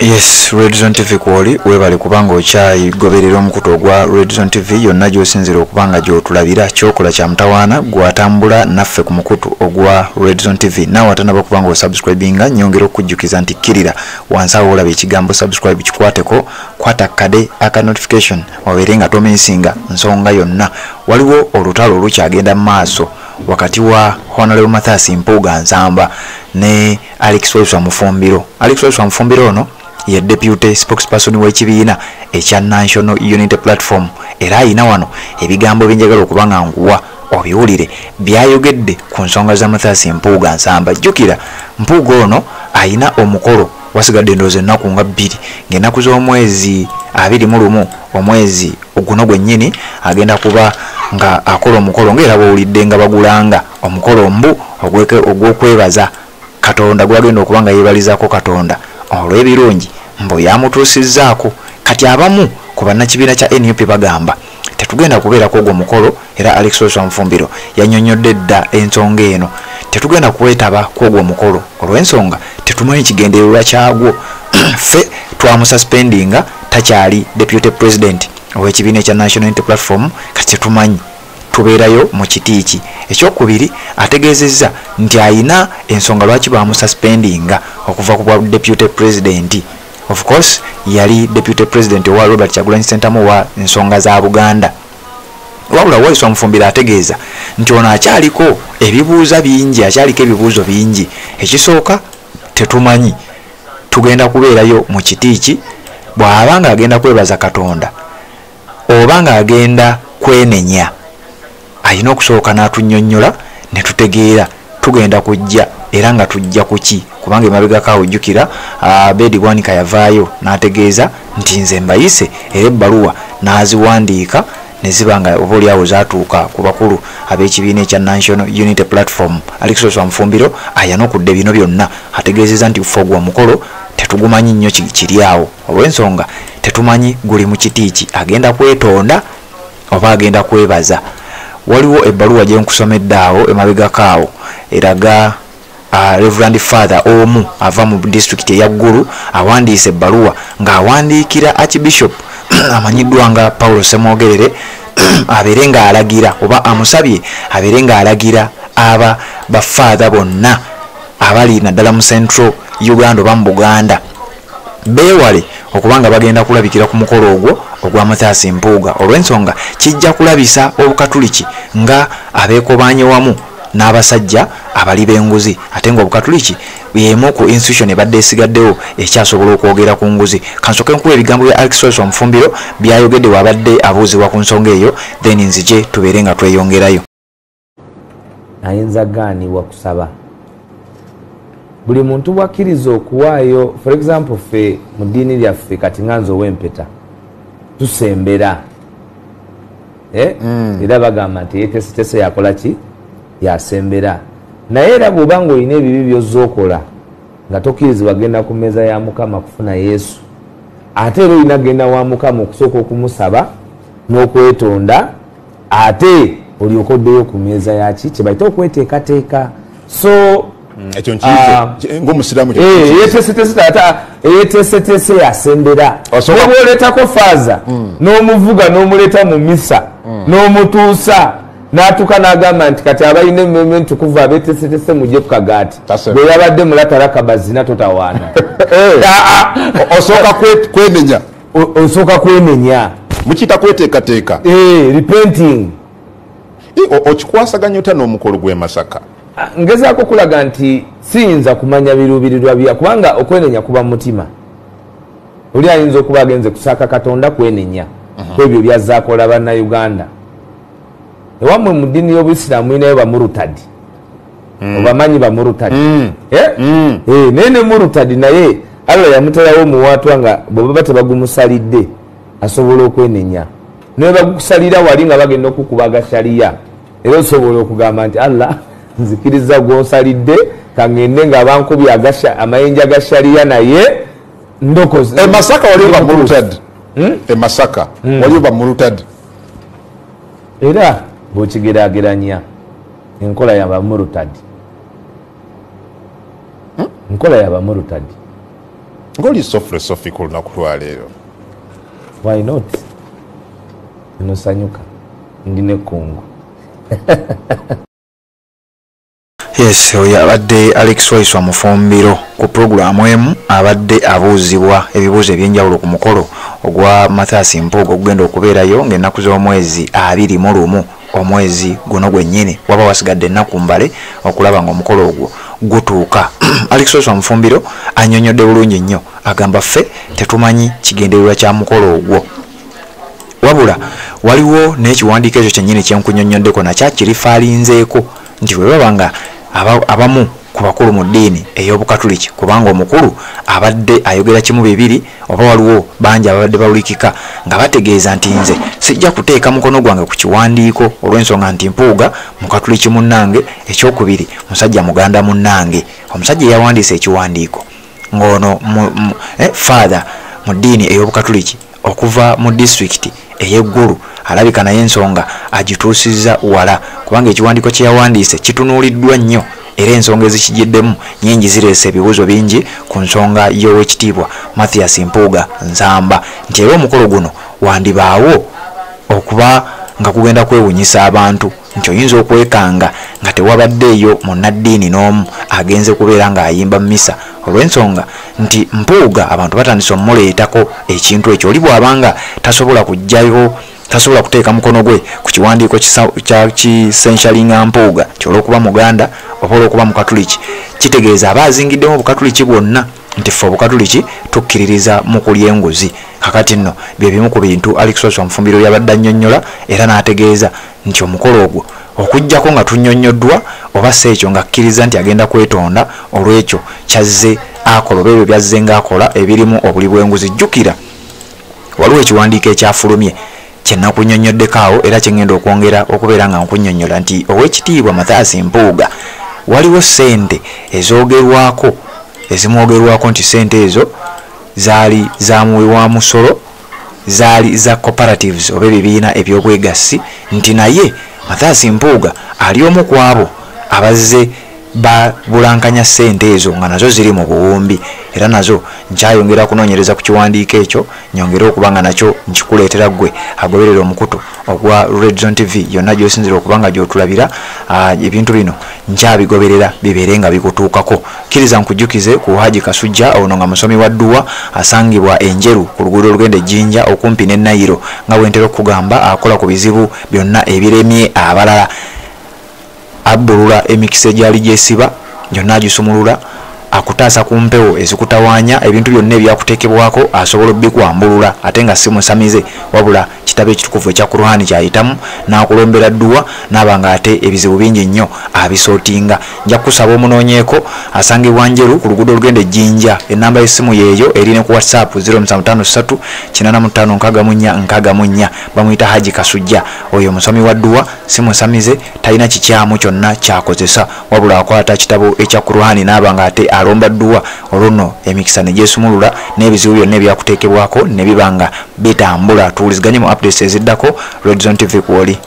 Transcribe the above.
yes redzon tv kwoli webale kubanga okyayigoberera omukutu ogwa redzon tv yonna gyosinzira okubanga gyotulabira kyokola kya mutawaana gwatambula naffe ku mukutu ogwa redzon tv naawe atanaba kubanga osubscribinga nyongera okukujjukiza nti kkirira wansi awo olaba ekigambo subscribe kikwateko kwata kade aka notification wabeere nga tomensinga nsonga yonna. Waliwo olutalo olukyagenda mu maaso wakati wa honorable mathas mpuuga nsamba ne alex weswa mufumbiro. Alex weswa mufumbiro ono ye deputy spokesperson w'ekibiina ekya national unity platform era ayina wano ebigambo byenjagala okuba nga nkuwa obiwulire byayogedde ku nsonga za mathas mpuuga nsamba. Jjukira mpuuga ono ayina omukolo wasigadde endowooza ennaku nga bbiri ng'ennaku z'omwezi abiri mu lumu omwezi guno gwennyini agenda kuba nga akola omukolo ngaera bawulidde nga bagulanga omukolo mbu ogw'okwebaza katonda gwagenda okuba nga yeebalizaako katonda. Olw'ebirungi mbu yamutuusizzaako. Kati abamu ku bannakibiina kya nup bagamba tetugenda kubeerako ogwo omukolo era alex oswa nfumbiro yanyonyodde dda ensonga eno. Tetugenda kwetaba ku ogwo omukolo olw'ensonga tetumanyi kigendererwa kyagwo. Ffe twamususpendinga takyali deputy president ow'ekibiina ekya national unity platform kati tetumanyi tubeerayo mu kiti ki ekyokubiri ategeezezza nti ayina ensonga lwaki bamususpendinga okuva ku bwa deputy president of course yali deputy president owa robert kyagulanyi centamu wa ensonga za buganda. Wabula waiswa mufumbire ategeeza nti ono akyaliko ebibuuza bingi akyaliko ebibuuzo bingi. Ekisooka tetumanyi. Tugenda kubeerayo mu kiti ki bw'aba nga agenda kwebaza katonda oba nga agenda kwenenya. Ayina okusooka n'atunyonnyola ne tutegeera tugenda kujja era nga tujja kuki kubanga emabegako awujjukira bedi bwanika yavaayo n'ategeeza nti nze mbayise era ebbaluwa n'aziwandiika ne ziba nga oba oliawo zatuuka ku bakulu ab'ekibiina ekya national unity platform. Alexos wamufumbiro ayanukudde bino byonna ategeezeza nti ffe ogwo omukolo tetugumanyi nnyo kiri awo. Olw'ensonga tetumanyi guli mu kiti ki agenda kwetonda oba agenda kwebaza. Waliwo ebbaluwa gyenkusomedde awo emabegako awo eraga reverand father omu ava mu disitulikiti eyaggulu awandiisa ebbaluwa ng'awandiikira archbishop amanyiddwa nga paulo semwogerere abeere ng'alagira oba amusabye abeere ng'alagira aba bafaatha bonna abali naddala mu central uganda oba mu buganda. Beewale okuba nga bagenda kulabikira ku mukolo ogwo ogwa mathasi mpuuga olw'ensonga kijja kulabisa obukatuliki nga abeekobanye wamu n'abasajja abali b'enguzi. Ate nga obukatuliki yemu ku institution ebadde esigaddewo ekyasobola okwogera ku nguzi. Kansoke nkuwa ebigambo bya alexos omufumbiro byayogedde wabadde abuuzibwa ku nsonga eyo then nzije tubeere nga tweyongerayo. Ayinza gaanibwa kusaba. Buli muntu bwakkiriza okuwaayo for example ffe mu ddiini lyaffe kati nganza ow'empeta tusembera. Eh? mm. era bagamba nti yetesetese yakola ki yasembera. Naye era bw'oba nga olina ebibi byozza okola nga tokkirizibwa genda ku mmeeza ya mukama kufuna yesu ate era olina genda wa mukama okusooka okumusaba n'okwetonda ate olyoka oddeyo ku mmeeza yaki kyebaita okweteekateeka. So eyetesetese yasembera. Nebwoletako faaza n'omuvuga n'omuleeta mu misa n'omutuusa n'atuuka n'agamba nti kati abalina emmeme ntukuvu abetesetese mujje ku kagaati bwe yabadde mulatalaka bazina totawaana osooka kwenenya osooka kwenenya mukiyita kweteekateeka. Repenting. Okikwasaganya otya n'omukolo gw'e masaka? Ngezaako okulaga nti siyinza kumanya biruubirirwa bya kubanga okwenenya kuba mutima. Oli ayinza okuba agenze kusaaka katonda kwenenya. Kwebyo byazaakola bannayuganda ewammwe mu ddiini y'obuisiraamu mulinayo bamurutadi obamanyi bamurutadi naye ne murutadi naye allah yamuterawo omuwaatwa nga bwebaba tebagumusalidde asobola okwenenya. Naye bagukusalira wali nga bagenda okukubaga shaliya era osobola okugamba nti allah nzikiriza gwonsalidde kangende nga abankubye amayinja ga shaliya naye ndokozi emasaka waliyo bamurutad emasaka waliyo bamurutad era bwekigerageranya enkola yabamurutad nkola yabamurutad ngaoli sofre sofi ku lunaku lwaleero why not? Nosanyuka ndi nekungu yes oyo abadde alex waiswa mufumbiro ku puroguramu emu abadde abuuzibwa ebibuuzo ebyenjawulo ku mukolo ogwa mathas mpuuga okugenda okubeerayo ng'ennaku z'omwezi abiri mu lumu omwezi guno gwennyini waba wasigadde ennaku mbale okulaba ng'omukolo ogwo gutuuka. Alex waiswa mufumbiro annyonnyodde bulungi nnyo agamba ffe tetumanyi kigendererwa kya mukolo ogwo. Wabula waliwo n'ekiwandiiko ekyo kyennyini kyenkunyonnyoddeko nakyakirifaalinzeeko nti bwe baba nga aba- abamu ku bakulu mu ddiini ey'obukatuliki kubanga omukulu abadde ayogera kimu bibiri oba waliwo bangi ababadde bawulikika nga bategeeza nti nze sijja kuteeka mukono gwange ku kiwandiiko olw'ensonga nti mpuuga mukatuliki munnange ekyokubiri musajja muganda munnange. Omusajja eyawandiisa ekiwandiiko ng'ono eh, father mu ddiini ey'obukatuliki okuva mu disitulikiti ey'eggulu alabika naye ensonga agituusizza wala kubanga ekiwandiiko kye yawandiise kitunuuliddwa nnyo era ensonga ezikigiddemu nyingi zireese ebibuuzo bingi ku nsonga y'owekitiibwa mathias mpuuga nsamba nti era omukolo guno wandibaawo okuba nga kugenda kwewunyisa abantu. Nti oyinza okwekanga nga tewabaddeeyo munnaddiini n'omu agenze kubeera ng'ayimba mu misa olw'ensonga nti mpuuga abantu batandise omumuleetako ekintu ekyo. Oli bw'abanga tasobola kujjayo tasobola kuteeka mukono gwe ku kiwandiiko kya kisenshalinga mpuuga ti olw'okuba muganda oba olw'okuba mukatuliki kitegeeza aba azingiddemu obukatuliki bwonna nti ffe obukatuliki tukkiririza mu kulya enguzi kakati nno bye bimu ku bintu alex os omufumbiro yabadde annyonnyola era n'ategeeza nti omukolo ogwo okugjako nga tunnyonnyoddwa oba si ekyo ng'akkiriza nti agenda kwetonda olw'ekyo kyazze akola oba ebyo byazze ng'akola ebirimu obuli bw'enguzi jjukira waliwo ekiwandiiko ekyafulumye kyenakunyonnyoddeko awo era kyengenda okwongera okubeera nga nkunnyonnyola nti owekitiibwa mathaasi mpuuga waliwo sente ezoogerwako ezimwogerwako nti sente ezo zaali zamuwewa musolo zaali za cooperatives oba ebibiina ebyobwegassi nti naye mathaasi mpuuga ali omu ku abo abazze babulankanya sente ezo nga nazo ziri mu buwumbi era nazo nkyayongera kunoonyereza ku kiwandiiko ekyo nyongere okuba nga nakyo nkikuleetera ggwe agoberera omukutu ogwa redzon tv yonna gyosinzira okuba nga gyotulabira ebintu bino nkyabigoberera bibeere nga bikutuukako. Kkiriza nkujjukize ku haji kasujja ono nga musomi wa dduwa asangibwa enjeru ku luguudo olugenda ejjinja okumpi ne nayiro nga bwentera okugamba akola ku bizibu byonna ebiremye abalala abbulula emikisa egyali gyesiba gyonna agisumulula akutaasa ku mpewo ezikutawaanya ebintu byonna ebyakuteekebwako asobola obikwambulula ate nga si musamize wabula kitabo ekitukuvu ekya kuruhani kyayitamu n'akulombera dduwa naaba nga ate ebizibu bingi nnyo abisootinga. Nja kukusaba omunoonyeeko asangibwa njeru ku luguudo olugenda ejjinja enamba y'essimu yeeyo eri ne ku whatsapp 0753 856 bamuyita haji kasujja. Oyo musomi wa dduwa si musamize talina kikyamu kyonna kyakozesa. Wabula akwata kitabo ekya kuruhani naaba nga ate alomba dduwa olwono emikisa ne gyesumulula n'ebizibu byonna ebyakuteekebwako ne biba nga bitambula. Tuwuliziganye mu updates eziddako redzon tv kwoli